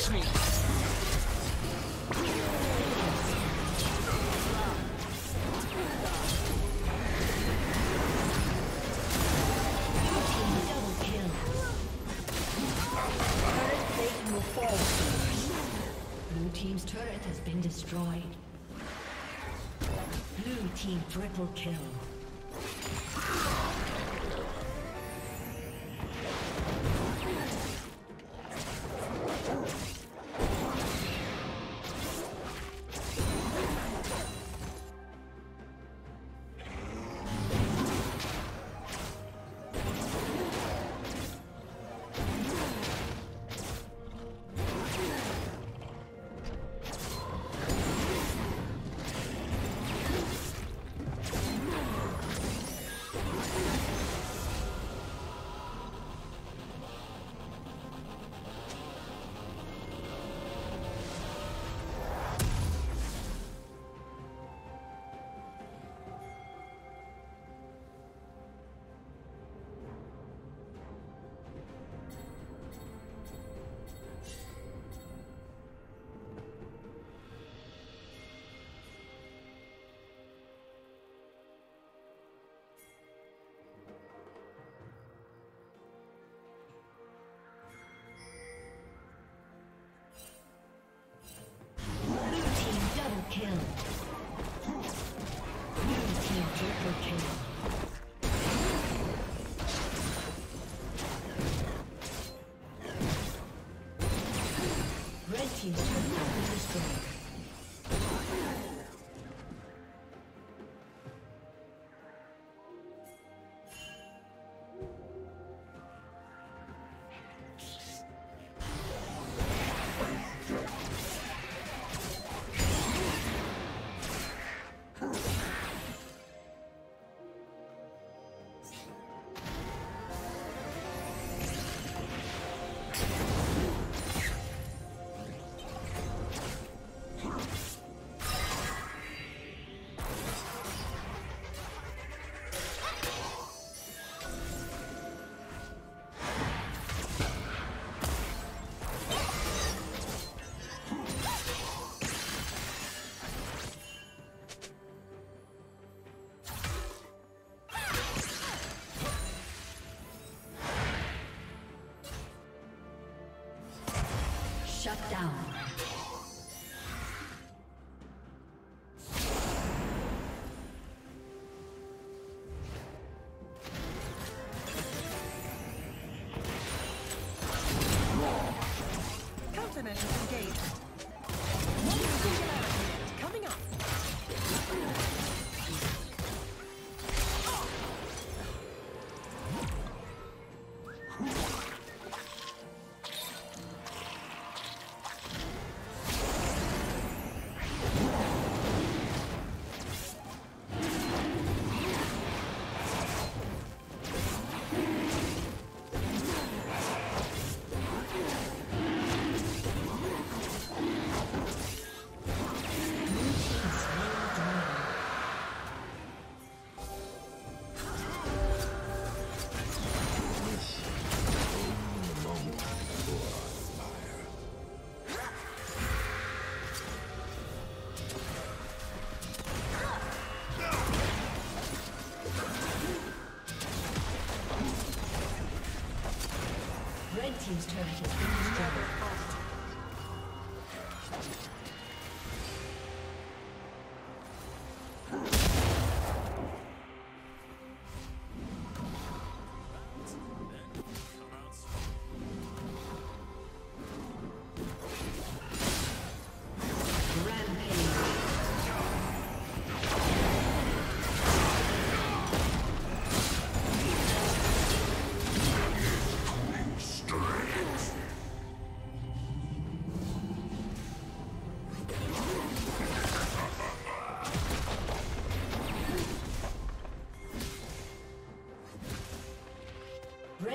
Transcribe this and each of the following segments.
Catch me! Blue team's turret has been destroyed. Blue team triple kill. Shut down. Team's turret has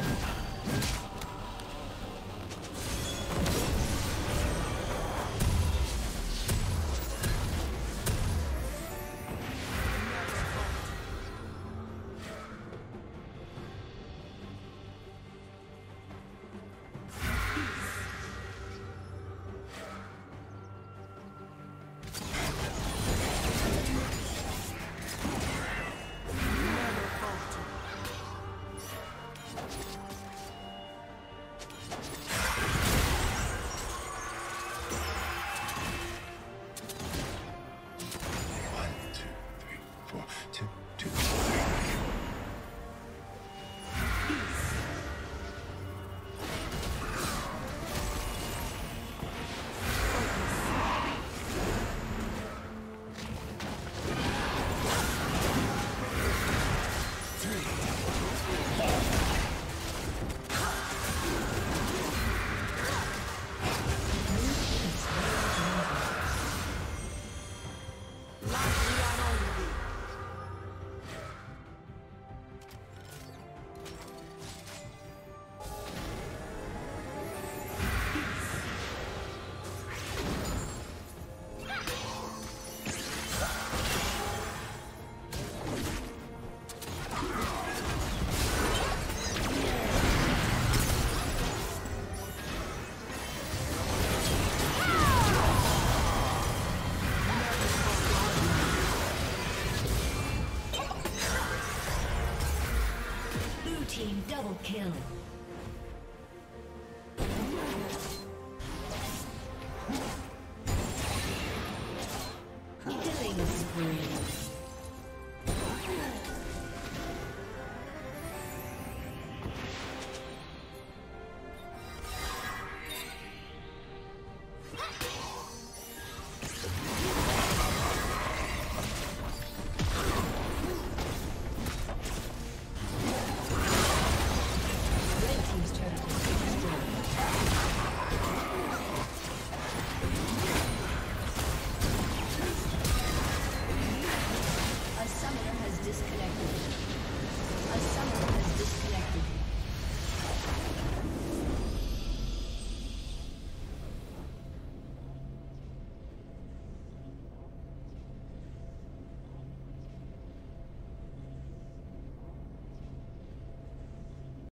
よいしょ。Kill.